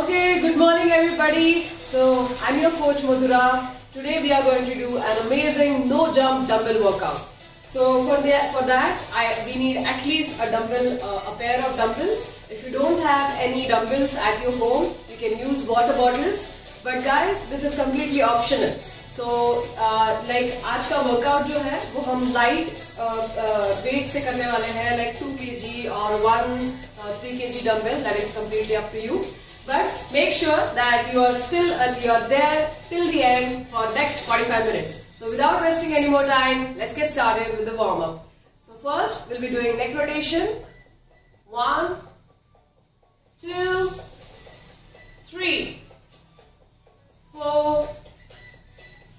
Okay, good morning everybody. So I'm your coach Madhura. Today we are going to do an amazing no jump dumbbell workout. So for that, for that I we need at least a dumbbell, uh, a pair of dumbbells. If you don't have any dumbbells at your home, you can use water bottles. But guys, this is completely optional. So like आज का workout जो है वो हम light weight से करने वाले हैं लाइक टू के जी और one three K G dumbbell that is completely up to you but make sure that you are still uh, you are there till the end for next 45 minutes so without wasting any more time let's get started with the warm up so first we'll be doing neck rotation one two three four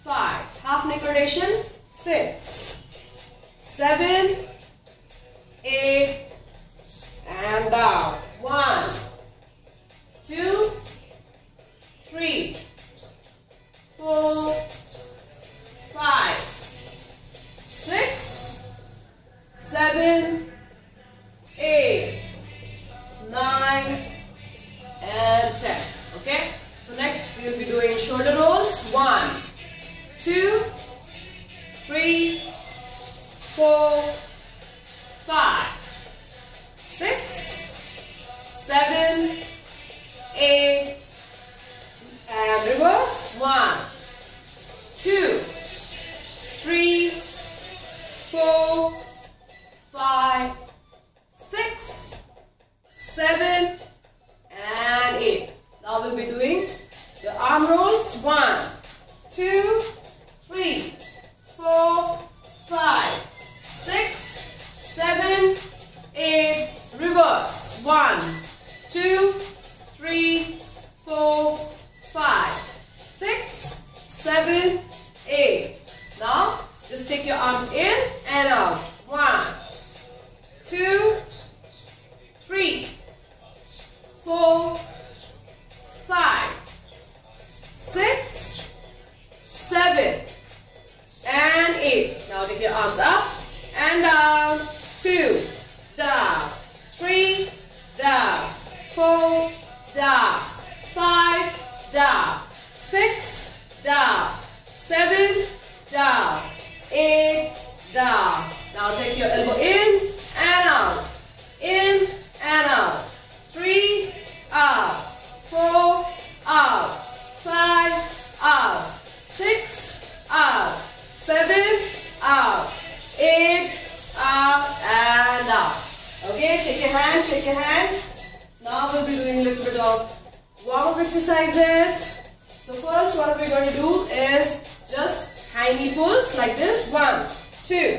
five. Half neck rotation, six, seven, eight, and down. One, two, three, four, five, six, seven, eight, nine, and ten. Okay? So next we will be doing shoulder rolls. One, two, three, four, five, six, seven, eight, and reverse. One, two, three, four, five, six, seven, and eight. Now we'll be doing the arm rolls. One, two, three, four, five, six, seven, eight, reverse. One, two, take your arms in and out. One, two, three, four, five, six, seven, and eight. Now take your arms up and down. Two, down. Three, down. Four, down. Five, down. Six, down. Seven, down. Eight, down. Now take your elbow in and out. In and out. Three, up, Four, up, Five, up, Six, up, Seven, up, Eight, up and out. Okay, shake your hands, shake your hands. Now we'll be doing a little bit of warm-up exercises. So first what we're going to do is knee pulls like this. One, two,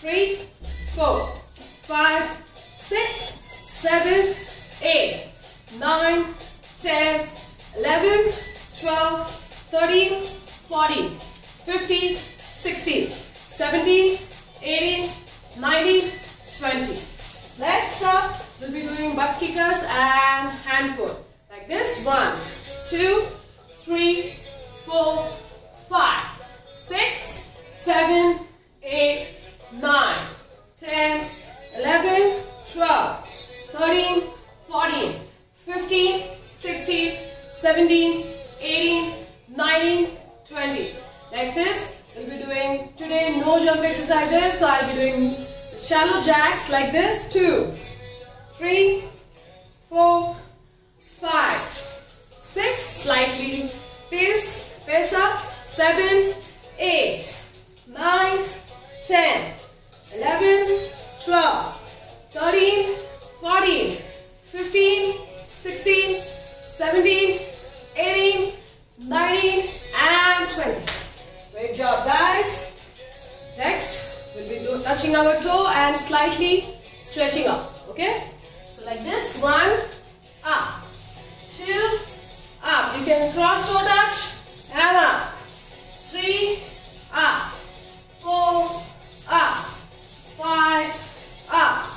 three, four, five, six, seven, eight, nine, ten, eleven, twelve, thirteen, fourteen, fifteen, sixteen, seventeen, eighteen, nineteen, twenty. Next up, we'll be doing butt kickers and hand pull. Like this. One, two, three, four, five, six, seven, eight, nine, ten, eleven, twelve, thirteen, fourteen, fifteen, sixteen, seventeen, eighteen, nineteen, twenty. Next is, we'll be doing today no jump exercises. So I'll be doing shallow jacks like this. Two, three, four, five, six, slightly pace, pace up, seven, eight, nine, ten, eleven, twelve, thirteen, fourteen, fifteen, sixteen, seventeen, eighteen, nineteen, and twenty. Great job, guys. Next, we'll be touching our toe and slightly stretching up. Okay? So like this, one, up, two, up. You can cross toe touch and up. Three, up. Four, up. Five, up.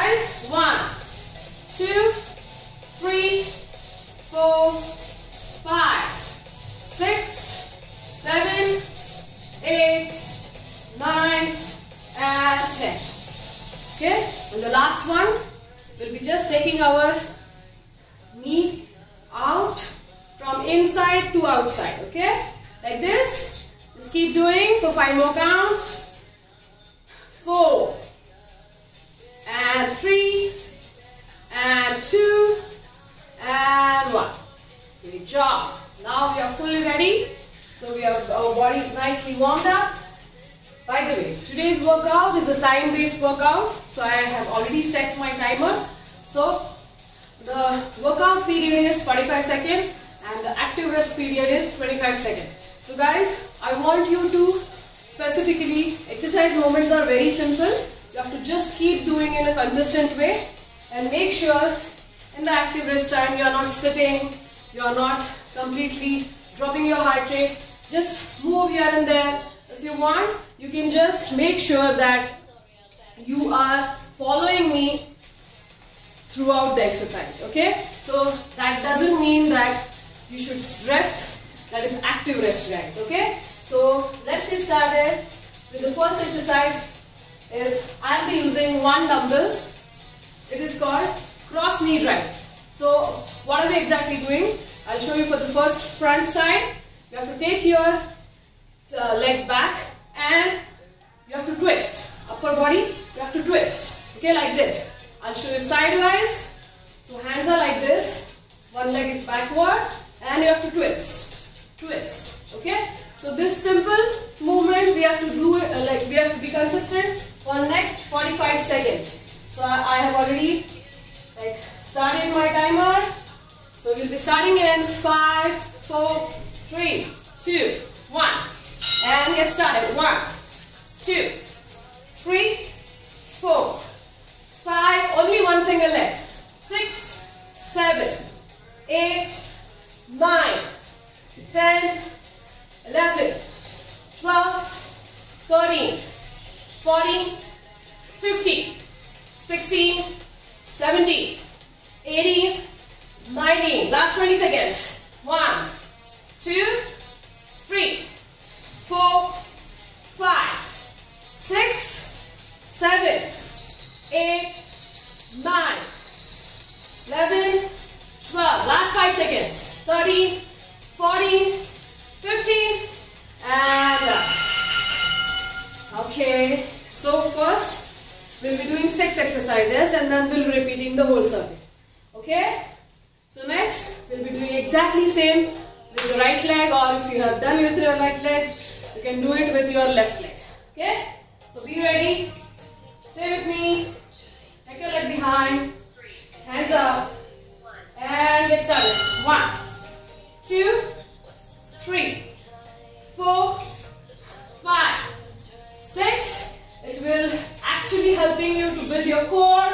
Side. One, two, three, four, five, six, seven, eight, nine, and ten. Okay, and the last one we'll be just taking our knee out from inside to outside. Okay, like this. Just keep doing for five more counts. Four, and three, and two, and one. Great job. Now we are fully ready. So we have our body is nicely warmed up. By the way, today's workout is a time-based workout. So I have already set my timer. So the workout period is 45 seconds and the active rest period is 25 seconds. So guys, I want you to specifically, exercise moments are very simple. You have to just keep doing in a consistent way and make sure in the active rest time you are not sitting, you are not completely dropping your heart rate. Just move here and there. If you want, you can just make sure that you are following me throughout the exercise. Okay? So that doesn't mean that you should rest. That is active rest, guys. Okay? So let's get started with the first exercise. Is I'll be using one dumbbell. It is called cross knee drive. So what are we exactly doing? I'll show you for the first front side. You have to take your uh, leg back and you have to twist. Upper body, you have to twist. Okay, like this. I'll show you sidewise. So hands are like this. One leg is backward and you have to twist. Twist. Okay. So this simple movement we have to do uh, like we have to be consistent for next 45 seconds. So I, have already like started my timer. So we'll be starting in five, four, three, two, one, and get started. One, two, three, four, five. Only one single leg. Six, seven, eight, nine, ten, eleven, twelve, thirteen, fourteen, fifteen, sixteen, seventeen, eighteen. 19. Last 20 seconds. One, two, three, four, five, six, seven, eight, nine, eleven, twelve. Last five seconds. 13, 14, 15, and Okay. So first, we'll be doing six exercises and then we'll be repeating the whole circuit. Okay? So next, we'll be doing exactly same with your right leg or if you have done with your right leg, you can do it with your left leg. Okay? So be ready. Stay with me. Take your leg behind. Hands up. And get started. One, two, three, four, Will actually helping you to build your core,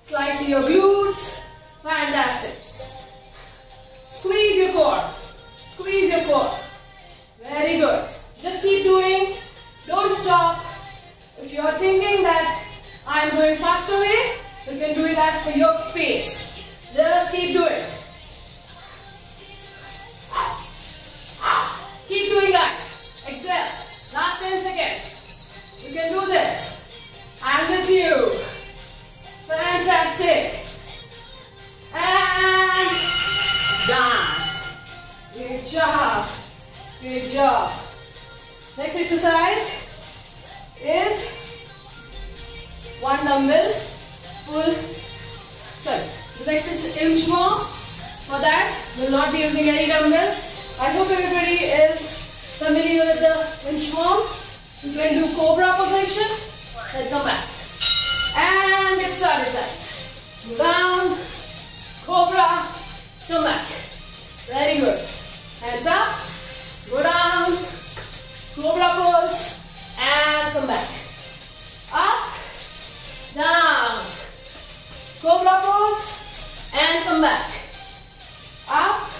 slightly your glutes. Fantastic. Squeeze your core. Squeeze your core. Very good. Just keep doing. Don't stop. If you are thinking that I am going faster way, you can do it as per your pace. Just keep doing. Job. Next exercise is one dumbbell pull. Sorry, the next is inchworm. For that, we'll not be using any dumbbell. I hope everybody is familiar with the inchworm. You can do cobra position. Then come back. And get started guys. Go down, cobra, come back. Very good. Hands up, go down, cobra pose, and come back. Up, down, cobra pose, and come back. Up,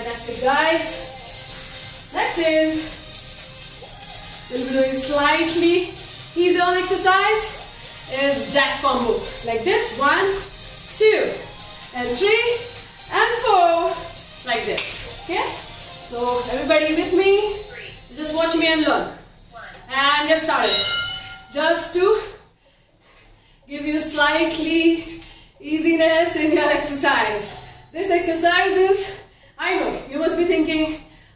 fantastic, guys. Next is we'll be doing slightly easier on exercise is jack combo like this one two and three and four like this okay? So everybody with me? Just watch me and learn. And get started. Just to give you slightly easiness in your exercise. This exercise is I know you must be thinking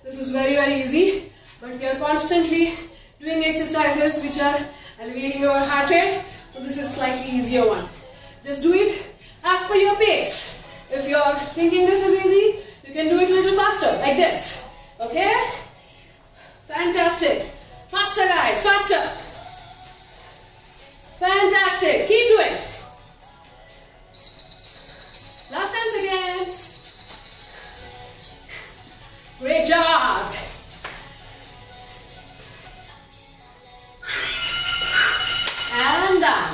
this is very very easy but we are constantly doing exercises which are elevating your heart rate. So this is slightly easier one. Just do it as per your pace. If you are thinking this is easy, you can do it a little faster, like this. Okay? Fantastic. Faster guys, faster. Fantastic. Keep doing. Great job. And done.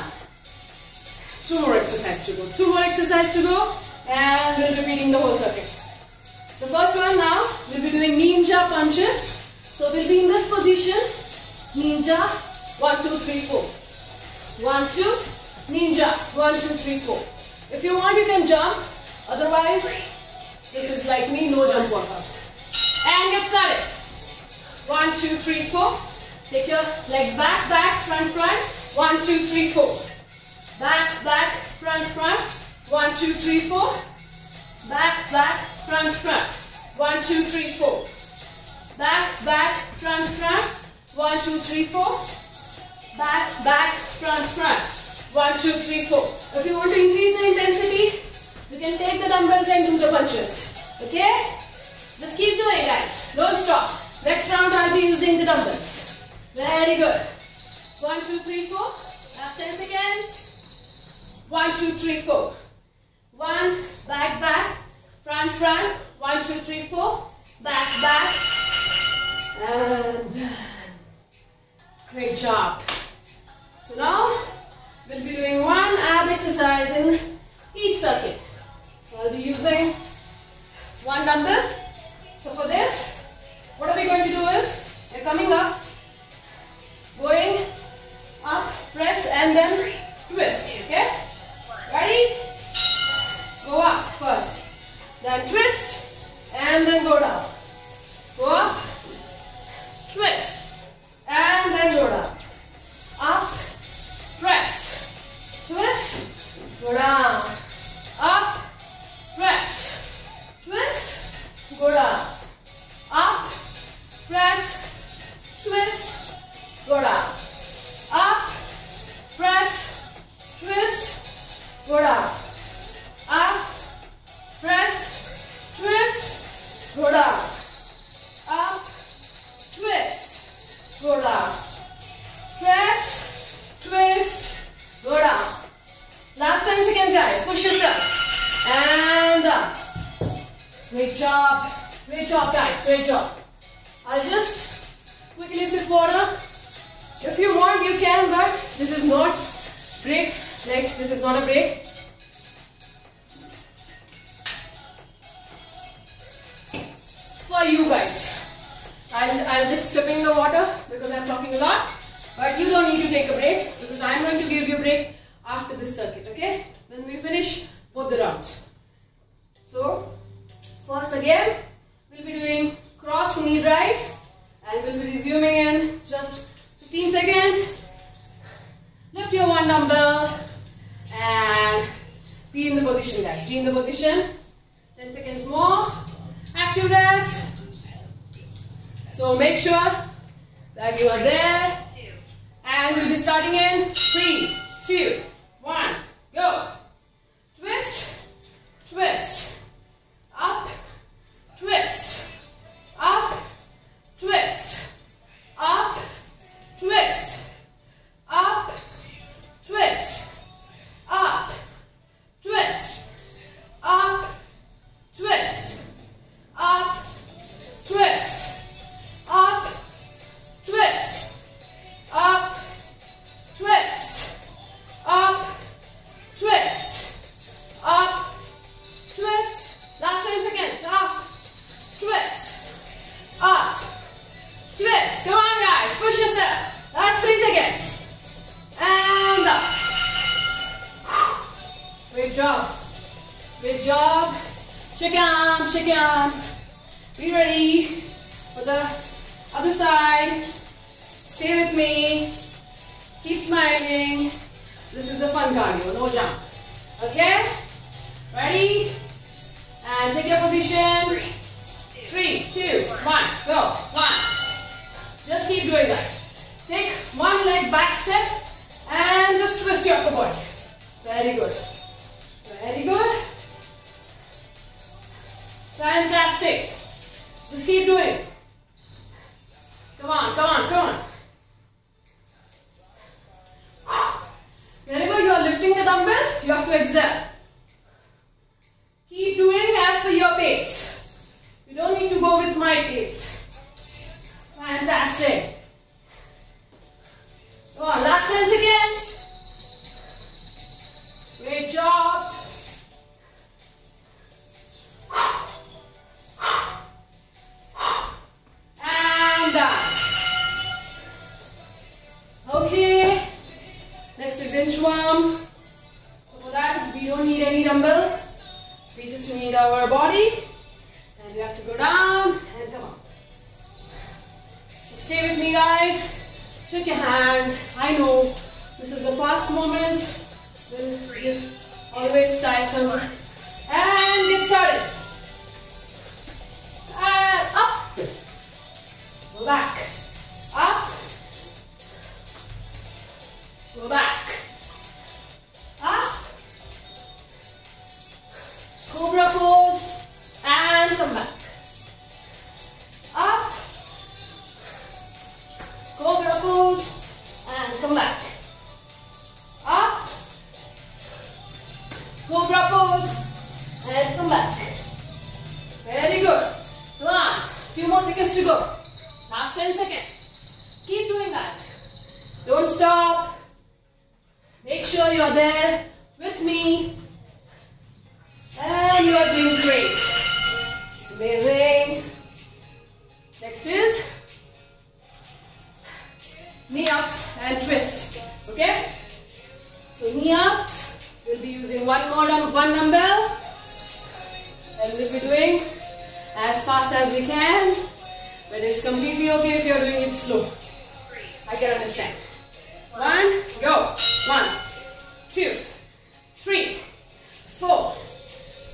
Two more exercise to go. Two more exercise to go. And we'll be repeating the whole circuit. The first one now, we'll be doing ninja punches. So we'll be in this position. Ninja. One, two, three, four. One, two. Ninja. One, two, three, four. If you want, you can jump. Otherwise, this is like me, no jump workout. And get started. One, two, three, four. Take your legs back, back, front, front. One, two, three, four. Back, back, front, front. One, two, three, four. Back, back, front, front. One, two, three, four. Back, back, front, front. One, two, three, four. Back, back, front, front. One, two, three, four. If you want to increase the intensity, you can take the dumbbells and do the punches. Okay? Just keep doing guys. Don't stop. Next round I'll be using the dumbbells. Very good. One, two, three, four. Last 10 seconds. One, two, three, four. One, back, back, front, front. One, two, three, four. Back, back. And great job. So now we'll be doing one ab exercise in each circuit. So I'll be using one dumbbell. So for this, what are we going to do is, we're coming up, going up, press and then twist, okay? Ready? Go up first, then twist and then go down. Go up, twist and then go down. Up, press, twist, go down. Up, press, twist, go down. Up, press, twist, go down. Up, press, twist, go down. Up, need our body. And you have to go down and come up. So stay with me, guys. Shake your hands. I know this is the past moment. We'll, we'll always tie some. And get started. And up. Go back. Up. Go back. Cobra pose. And come back. Up. Cobra pose. And come back. Up. Cobra pose. And come back. Very good. One. Few more seconds to go. Last 10 seconds. Keep doing that. Don't stop. Make sure you're there with me. And you are doing great. Amazing. Next is knee ups and twist. Okay? So knee ups, we'll be using one more one dumbbell. And we'll be doing as fast as we can. But it's completely okay if you're doing it slow. I can understand. One, go. One, two, three, four,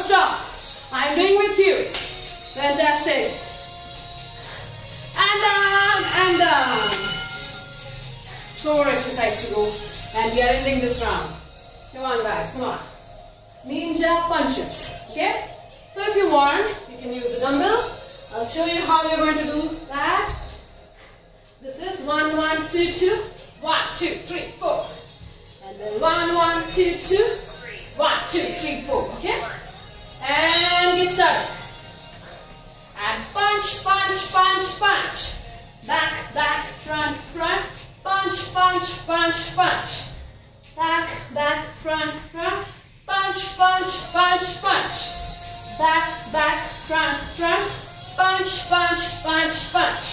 Stop. I'm doing with you. Fantastic. And down, and um, down. Two more exercise to go. And we are ending this round. Come on, guys. Come on. Ninja punches. Okay? So if you want, you can use the dumbbell. I'll show you how you're going to do that. This is one, one, two, two. One, two, three, four. And then one, one, two, two. One, two, three, four. Okay? And get started. And punch, punch, punch, punch. Back, back, front, front. Punch, punch, punch, punch. Back, back, front, front. Punch, punch, punch, punch. Back, back, front, front. Punch, punch, punch, punch.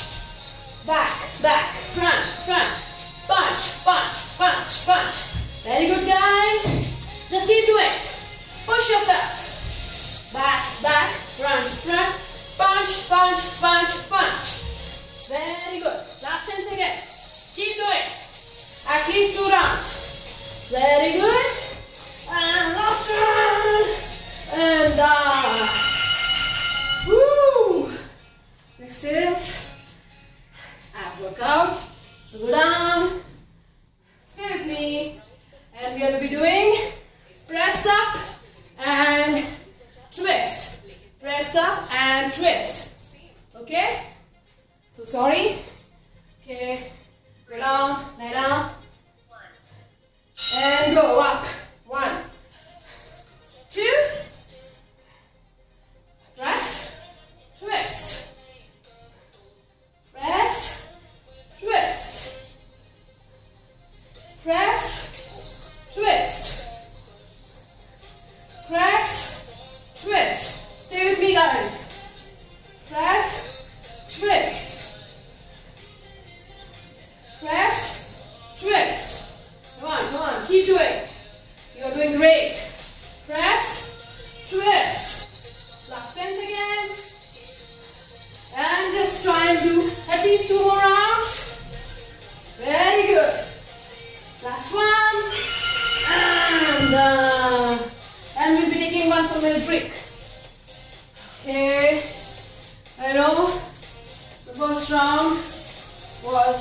Back, back, front, front. Punch, punch, punch, punch. Very good, guys. Just keep doing. Push yourself. Back, back. Punch, punch, punch, punch. Very good. Last 10 seconds. Keep doing. At least two rounds. Very good. And last round. And down. Woo. Next is ab workout. Go down. Stay with me. And we are going to be doing press up and twist. Press up and twist. Okay? So sorry. Okay. Go down, lie down. And go up. One. Two. Press. Twist. Press. Twist. Press. Twist. Press. Twist. Stay with me, guys. Press. Twist. Press. Twist. Come on, come on. Keep doing. You're doing great. Press. Twist. Last 10 seconds. And just try and do at least two more rounds. Very good. Last one. And uh, and we'll be taking one little break. Okay. I know the first round was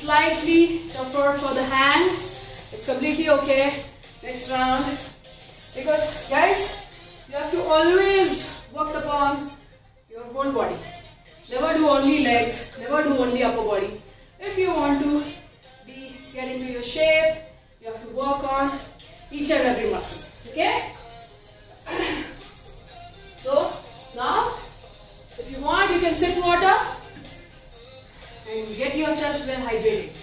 slightly tougher for the hands. It's completely okay. Next round. Because guys, you have to always work upon your whole body. Never do only legs, never do only upper body. If you want to be get into your shape, you have to work on each and every muscle. Okay? So now, if you want, you can sip water and get yourself well hydrated.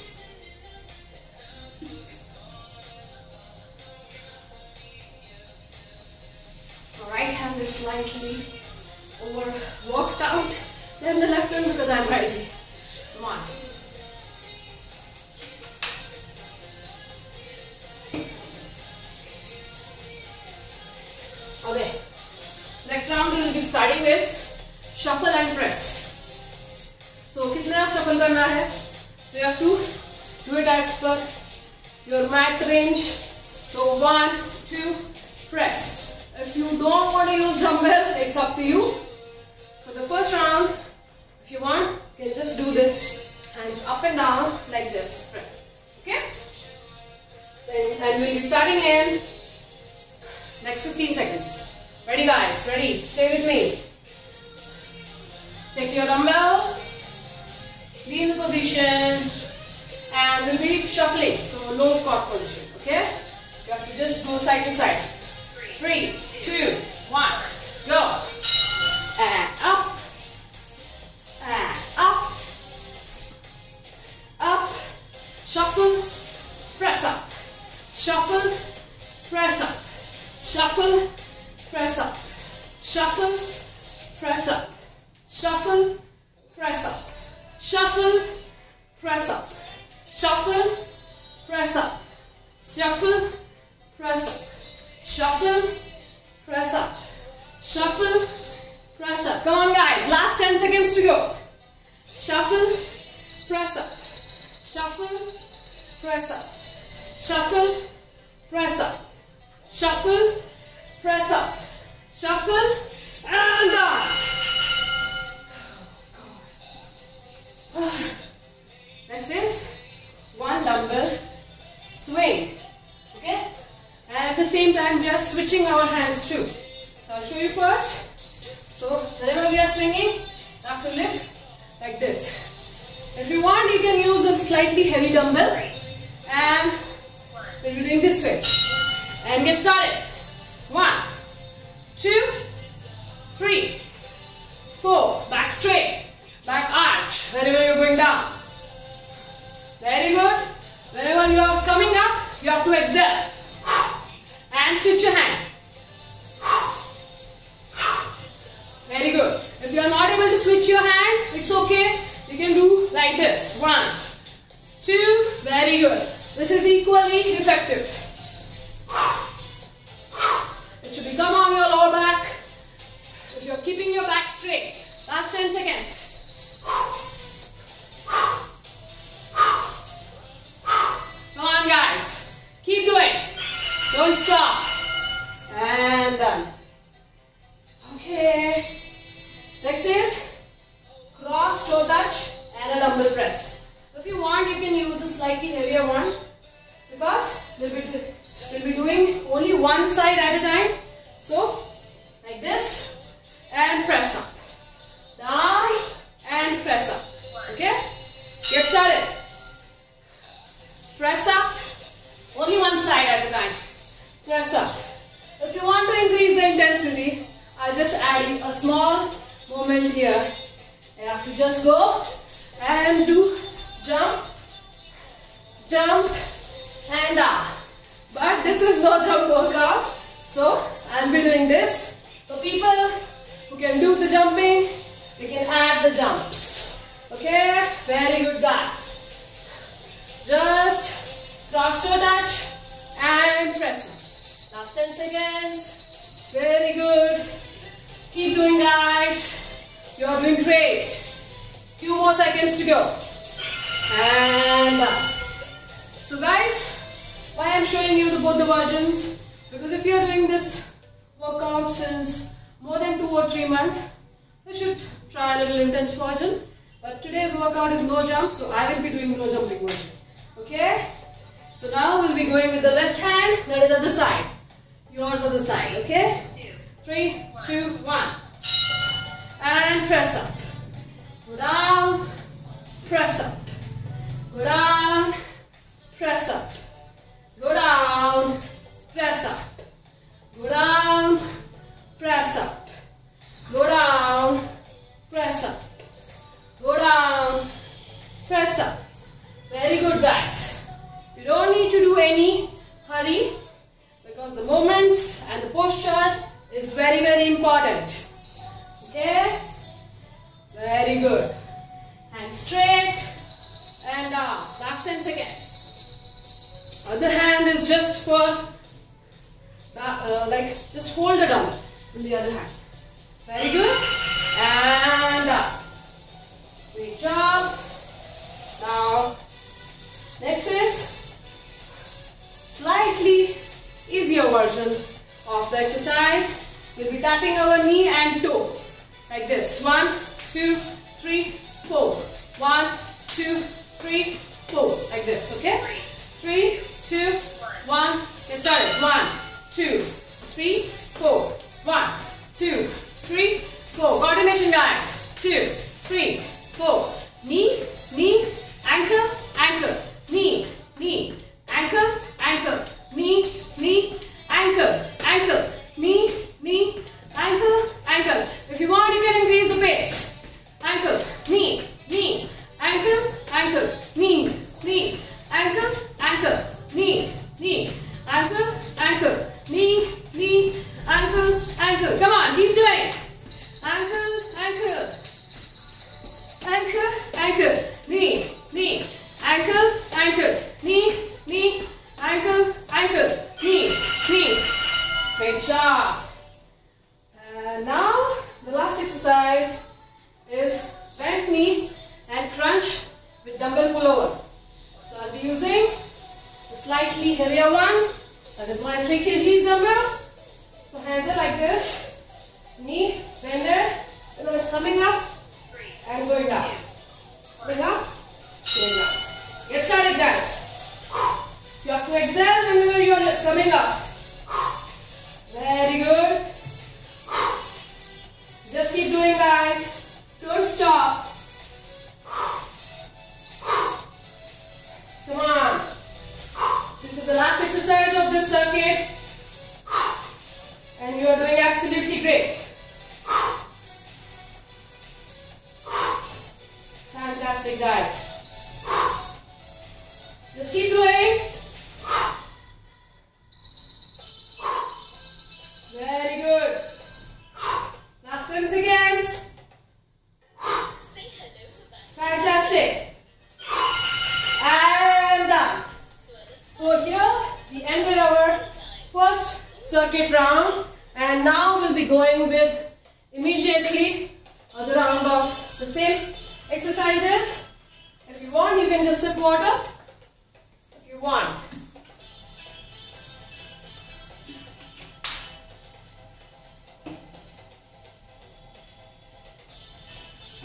right hand is slightly over walked out then the left one because I'm ready. Come on. Next round we will be starting with shuffle and press. So कितना shuffle करना है? So you have to do it as per your mat range. So one, two, press. If you don't want to use dumbbell, it's up to you. For the first round, if you want, you can just do this. Hands up and down like this. Press. Okay? And, and we'll be starting in next 15 seconds. Ready guys? Ready? Stay with me. Take your dumbbell. Be in the position. And we'll be shuffling. So low squat position. Okay? You have to just go side to side. Three, two, one, go. And up, and up, up, shuffle, press up, shuffle, press up, shuffle, press up, shuffle, press up, shuffle, press up, shuffle, press up, shuffle, press up, shuffle, press up, shuffle, press up, shuffle, press up. Come on guys, last 10 seconds to go. Shuffle, press up, shuffle, press up, shuffle, press up, shuffle, press up, shuffle, and oh, done. Next is one dumbbell swing. Okay? And at the same time, we are switching our hands too. So I'll show you first. So whenever we are swinging, you have to lift like this. If you want, you can use a slightly heavy dumbbell and we'll be doing this way. And get started. One, two, three, four. Back straight. Back arch. Whenever you're going down. Very good. Whenever you are coming up, you have to exhale. And switch your hand. Very good. If you are not able to switch your hand, it's okay. You can do like this. One, two, very good. This is equally effective. Should become on your lower back. If you're keeping your back straight. Last 10 seconds. Come on guys. Keep doing. Don't stop. And done. Okay. Next is cross toe touch and a dumbbell press. If you want, you can use a slightly heavier one because we'll be, we'll be doing only one side at a time. So, like this and press up. Down and press up. Okay? Get started. Press up. Only one side at a time. Press up. If you want to increase the intensity, I'll just add a small moment here. You have to just go and do jump, jump, and up. But this is no jump workout, so I'll be doing this. So people who can do the jumping, they can add the jumps. Okay? Very good, guys. Just cross toe touch and press up. Last 10 seconds. Very good. Keep doing, guys. You're doing great. Few more seconds to go. And done. So, guys, why I'm showing you the, both the versions? Because if you're doing this workout since more than two or three months, you should try a little intense version. But today's workout is no jump, so I will be doing no jumping version. Okay? So now we'll be going with the left hand, that is other side. Yours other side, okay? Three, two, one. And press up. Go down, press up. Go down, press up. Go down, press up. Go down, press up. Go down,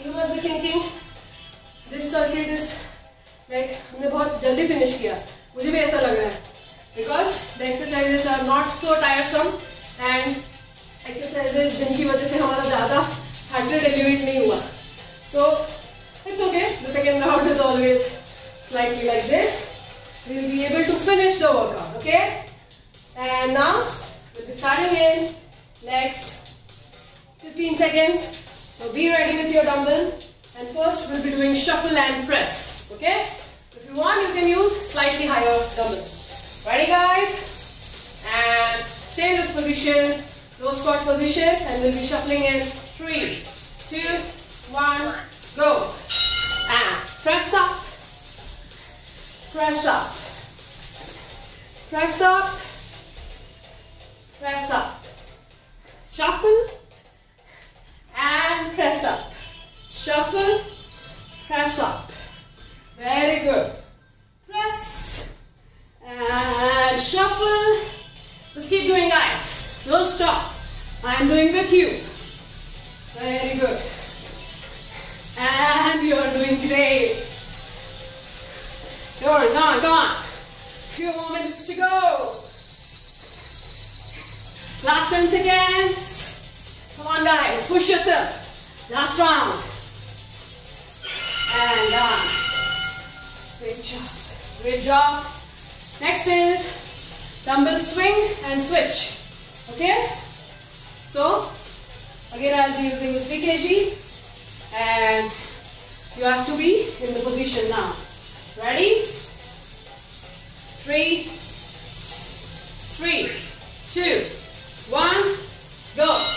you must be thinking this circuit is like हमने बहुत जल्दी finish किया। मुझे भी ऐसा लग रहा है। Because the exercises are not so tiresome and exercises जिनकी वजह से हमारा ज़्यादा हंड्रेड एलिवेट नहीं हुआ। So it's okay the second round is always slightly like this we will be able to finish the workout, okay? And now, we'll be starting in 15 seconds. So be ready with your dumbbell. And first we'll be doing shuffle and press. Okay? If you want, you can use slightly higher dumbbell. Ready guys? And stay in this position, low squat position, and we'll be shuffling in three, two, one, go. And press up, press up, press up, press up. Shuffle and press up. Shuffle, press up. Very good. Press and shuffle. Just keep doing, guys. Don't stop. I am doing with you. Very good. And you're doing great. Come on, come. Few more minutes to go. Last 10 seconds. Come on, guys. Push yourself. Last round. And done. Great job. Great job. Next is dumbbell swing and switch. Okay? So, again I'll be using 3 kg and you have to be in the position now. Ready? Three, three, two, one, go.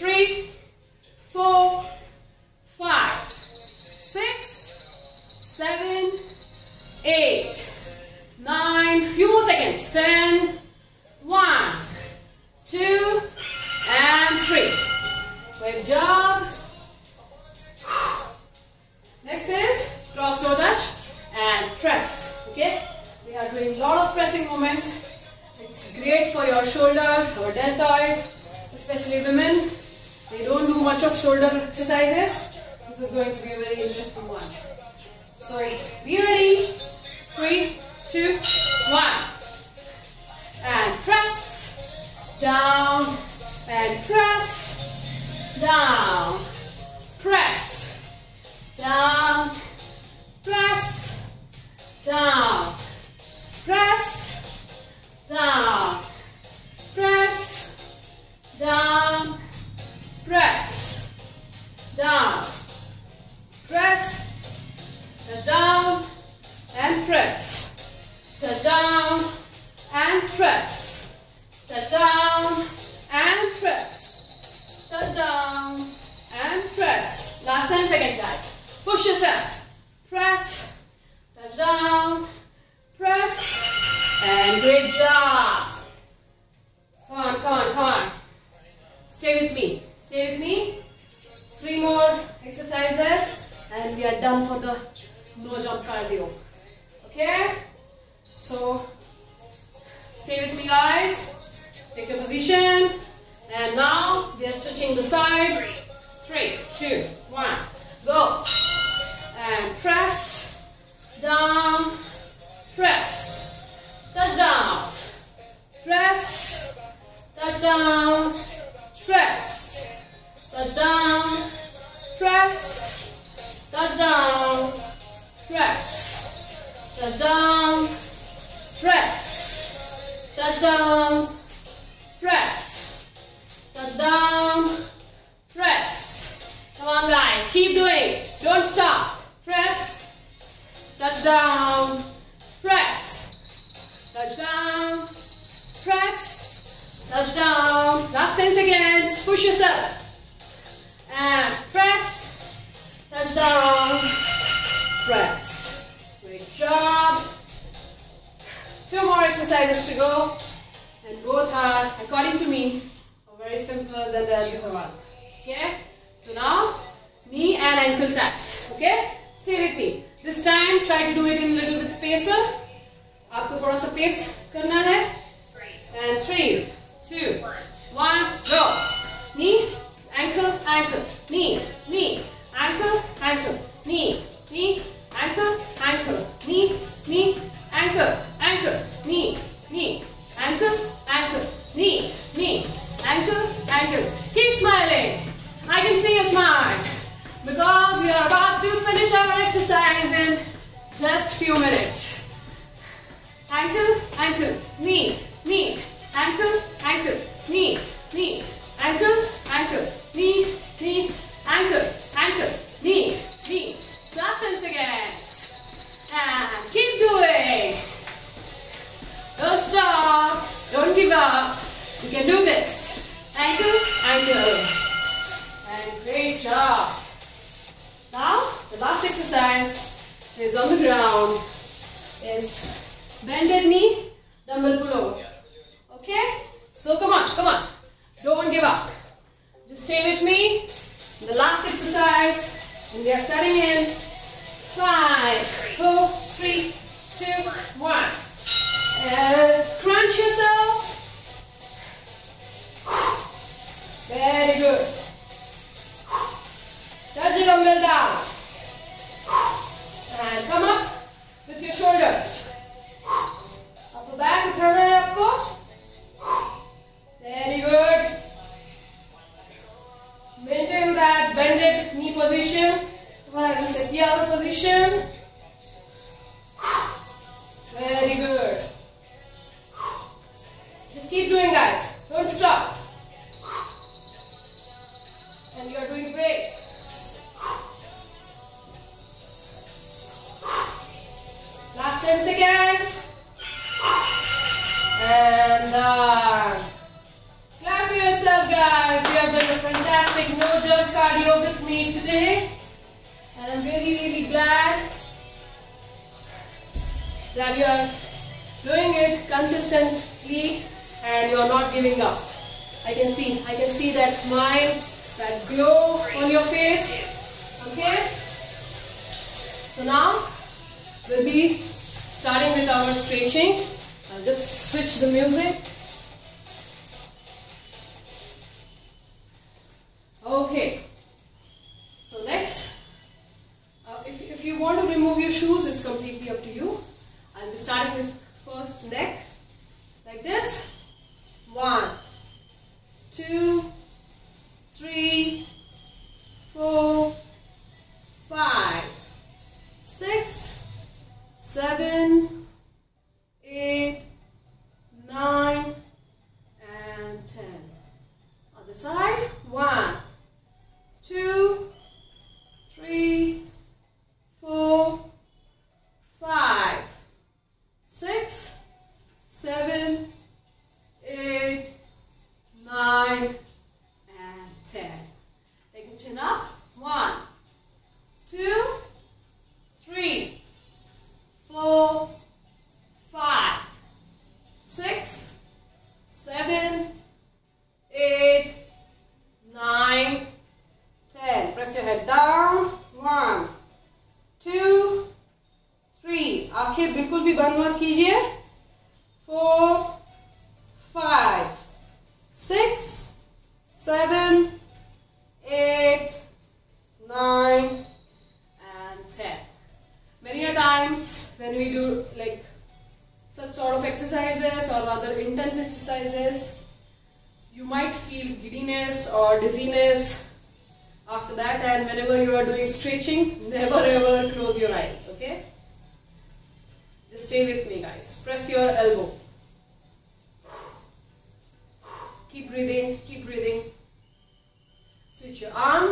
three, four, five, six, seven, eight, nine, few more seconds, ten, one, two, and three. Good job. Next is cross toe touch and press. Okay? We are doing a lot of pressing movements. It's great for your shoulders, our deltoids, especially women. They don't do much of shoulder exercises. This is going to be a very interesting one. So be ready. Three, two, one. And press. Down. And press. Down. Press. Down. Press. Down. Press. Down. Press. Down. Press. Down. Press. Touch down and press. Touch down and press. Touch down and press. Touch down and press. Last 10 seconds, guys. Push yourself. Press. Touch down. Press. And great job. Come on, come on, come on. Stay with me. Stay with me. Three more exercises and we are done for the no jump cardio. Okay? So, stay with me guys. Take your position. And now we are switching the side. Three, two, one, go. And press, down, press, touch down, press, touch down, press, touch down, press, touch down, press, touch down, press, touch down, press, touch down, press. Come on guys, keep doing. Don't stop. Press, touch down, press, touch down, press, touch down. Last 10 seconds. Push yourself And press, touch down, press. Great job. Two more exercises to go. And both are, according to me, are very simpler than the other one. Okay? So now, knee and ankle taps. Okay? Stay with me. This time, try to do it in little bit pacer. आपको थोड़ा सा pace करना है and three, two, one, go. Knee, ankle, ankle, knee, knee, ankle, ankle, knee, knee, ankle, ankle, knee, knee, ankle, ankle, knee, knee, ankle, ankle, knee, knee, ankle, ankle. Keep smiling. I can see your smile. Because we are about to finish our exercise in just few minutes. Ankle, ankle, knee, knee, ankle, ankle, knee, knee, ankle, ankle, knee, knee, ankle, ankle, knee, knee. Last 10 seconds. And keep doing. Don't stop. Don't give up. You can do this. Ankle, ankle. And great job. Now, the last exercise is on the ground. Is bended knee, dumbbell pull-over. Okay? So come on. We are starting in five, four, three, two, one. And crunch yourself. Very good. Touch the dumbbell down. And come up with your shoulders. Upper back, turn it up. Very good. Maintain that bended knee position bicep yeah, position. If you want to remove your shoes, it's completely up to you. I'll be starting with first neck, like this. One, two, three, four, five, six, seven, Keep breathing, keep breathing. Switch your arm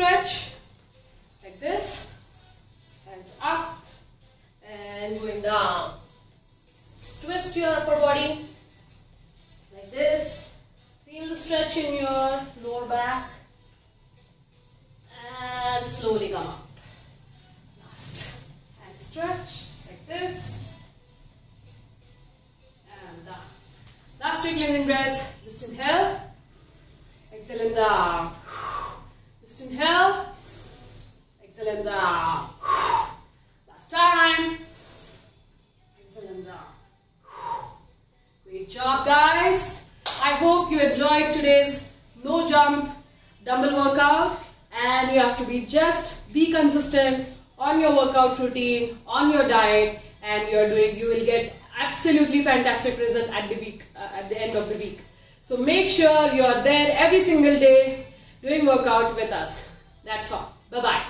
stretch routine, on your diet and you're doing you will get absolutely fantastic result at the week uh, at the end of the week. So make sure you're there every single day doing workout with us. That's all. Bye bye.